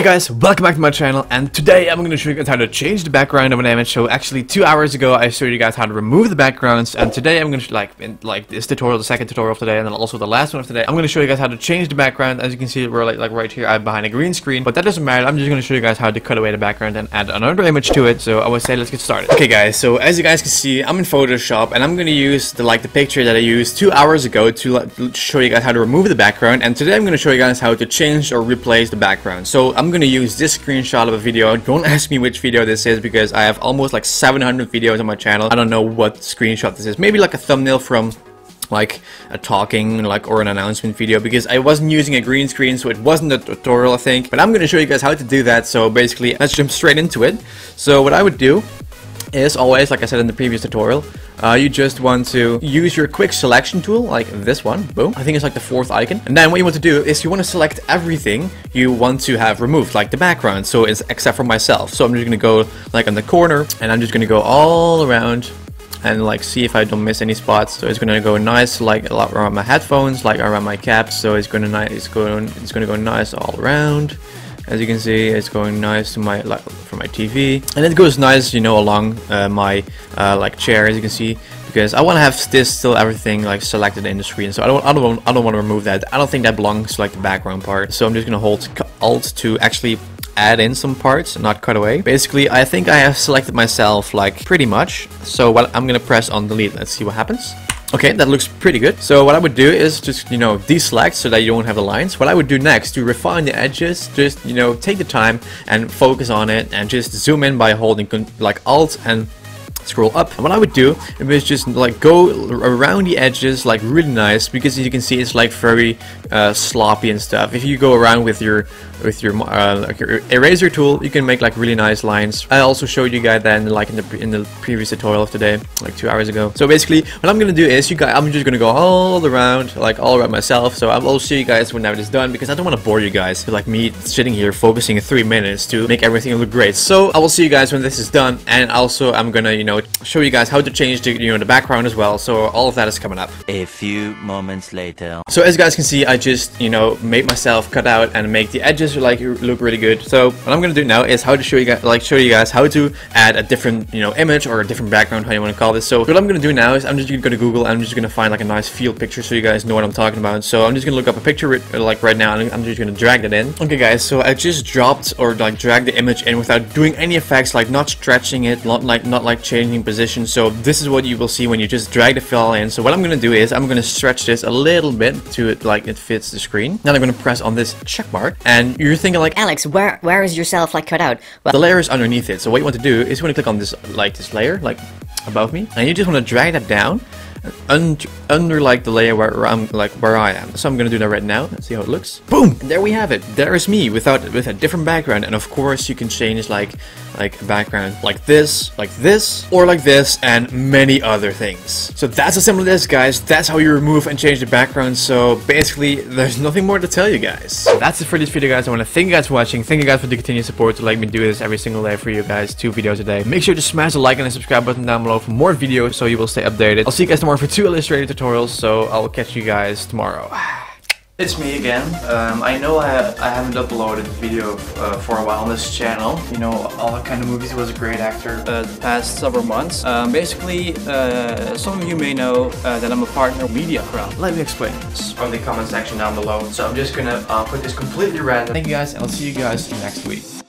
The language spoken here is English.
Hey guys, welcome back to my channel, and today I'm going to show you guys how to change the background of an image. So actually, two hours ago I showed you guys how to remove the backgrounds, and today I'm going to, like, in, like this tutorial, the second tutorial of today, and then also the last one of today, I'm going to show you guys how to change the background. As you can see, we're like, like right here, I'm behind a green screen, but that doesn't matter. I'm just going to show you guys how to cut away the background and add another image to it. So I would say let's get started. Okay guys, so as you guys can see, I'm in Photoshop, and I'm going to use the like the picture that I used two hours ago to like, show you guys how to remove the background, and today I'm going to show you guys how to change or replace the background. So I'm going to use this screenshot of a video. Don't ask me which video this is because I have almost like 700 videos on my channel. I don't know what screenshot this is. Maybe like a thumbnail from like a talking like or an announcement video because I wasn't using a green screen so it wasn't a tutorial I think but I'm gonna show you guys how to do that so basically let's jump straight into it so what I would do is always, like I said in the previous tutorial, uh, you just want to use your quick selection tool, like this one, boom. I think it's like the fourth icon. And then what you want to do is you want to select everything you want to have removed, like the background, so it's except for myself. So I'm just going to go like on the corner, and I'm just going to go all around and like see if I don't miss any spots. So it's gonna go nice like around my headphones, like around my cap. So it's gonna nice, it's going, it's gonna go nice all around. As you can see, it's going nice to my like for my TV, and it goes nice, you know, along uh, my uh, like chair, as you can see, because I want to have this still everything like selected in the screen. So I don't, I don't, I don't want to remove that. I don't think that belongs to like the background part. So I'm just gonna hold Alt to actually add in some parts, not cut away. Basically, I think I have selected myself like pretty much. So what I'm gonna press on delete. Let's see what happens. Okay, that looks pretty good. So what I would do is just, you know, deselect so that you don't have the lines. What I would do next to refine the edges, just, you know, take the time and focus on it and just zoom in by holding like Alt and scroll up. And what I would do is just like go around the edges like really nice because as you can see it's like very uh, sloppy and stuff. If you go around with your with your, uh, like your eraser tool, you can make like really nice lines. I also showed you guys then like in the in the previous tutorial of today, like two hours ago. So basically, what I'm gonna do is you guys, I'm just gonna go all around, like all around myself. So I will show you guys when that is done because I don't want to bore you guys like me sitting here focusing three minutes to make everything look great. So I will see you guys when this is done, and also I'm gonna you know show you guys how to change the you know the background as well. So all of that is coming up. A few moments later. So as you guys can see, I just you know made myself cut out and make the edges like look really good. So what I'm gonna do now is how to show you guys like show you guys how to add a different you know image or a different background, how you want to call this. So what I'm gonna do now is I'm just gonna go to Google. And I'm just gonna find like a nice field picture so you guys know what I'm talking about. So I'm just gonna look up a picture like right now and I'm just gonna drag that in. Okay guys, so I just dropped or like dragged the image in without doing any effects, like not stretching it, not like not like changing position. So this is what you will see when you just drag the file in. So what I'm gonna do is I'm gonna stretch this a little bit to it like it fits the screen. Then I'm gonna press on this check mark and you're thinking like Alex, where where is yourself like cut out? Well, the layer is underneath it. So what you want to do is you want to click on this like this layer like above me and you just want to drag that down under, under like the layer where I'm like where I am. So I'm gonna do that right now. Let's see how it looks. Boom! And there we have it. There is me without with a different background. And of course you can change like like a background like this, like this, or like this, and many other things. So that's as simple as this, guys. That's how you remove and change the background. So basically, there's nothing more to tell you guys. So that's it for this video, guys. I want to thank you guys for watching. Thank you guys for the continued support to let me do this every single day for you guys. Two videos a day. Make sure to smash the like and the subscribe button down below for more videos so you will stay updated. I'll see you guys tomorrow for two Illustrator tutorials. So I'll catch you guys tomorrow. It's me again. Um, I know I, I haven't uploaded a video uh, for a while on this channel. You know, all that kind of movies was a great actor uh, the past several months. Um, basically, uh, some of you may know uh, that I'm a partner of Mediakraft. Let me explain this from the comment section down below. So I'm just gonna uh, put this completely random. Thank you guys, and I'll see you guys next week.